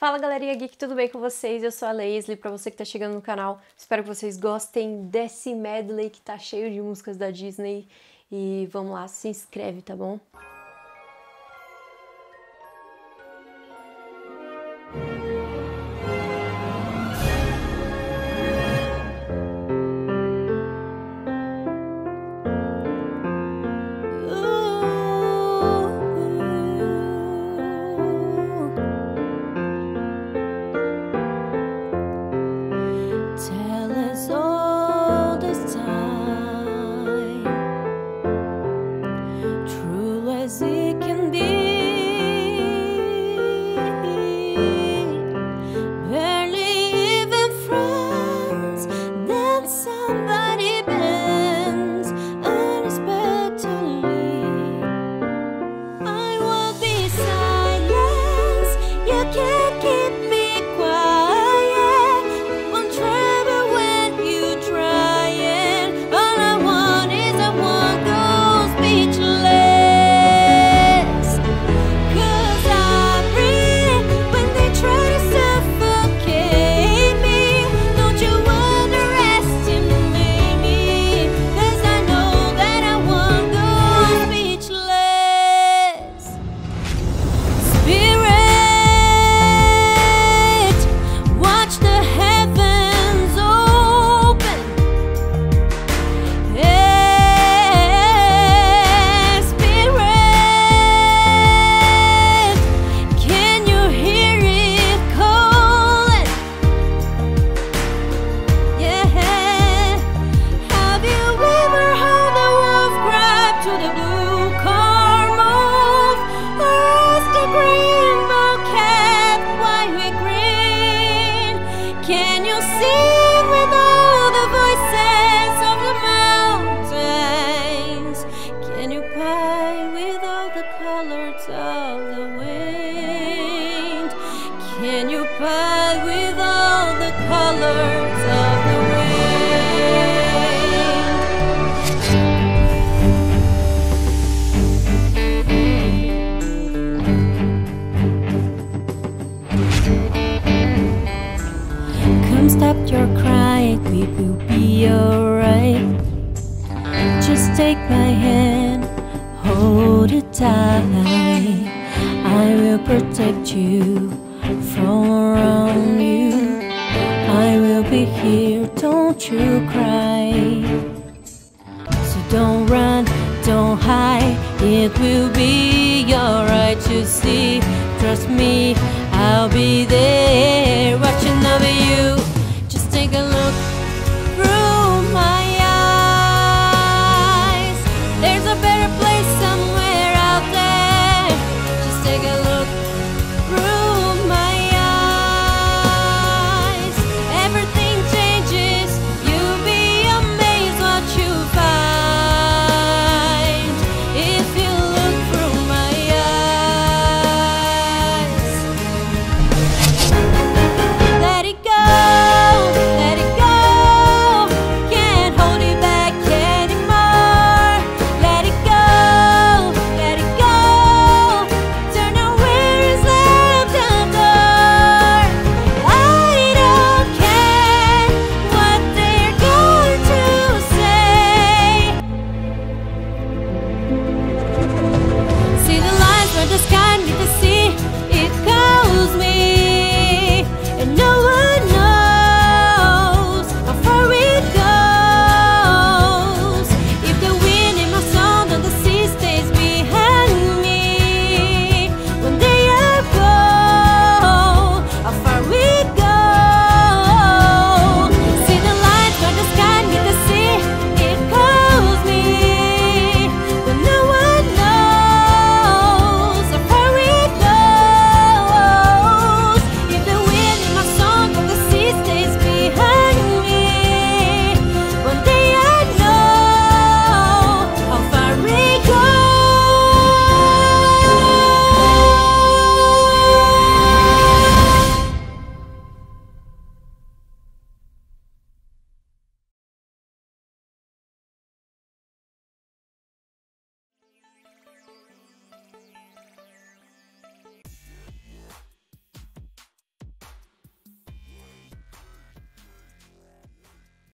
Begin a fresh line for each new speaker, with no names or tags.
Fala galerinha geek, tudo bem com vocês? Eu sou a Leslie, pra você que tá chegando no canal, espero que vocês gostem desse medley que tá cheio de músicas da Disney e vamos lá, se inscreve, tá bom?
Stop your crying, we will be alright. Just take my hand, hold it tight. I will protect you from around you. high, it will be alright to see. Trust me, I'll be there.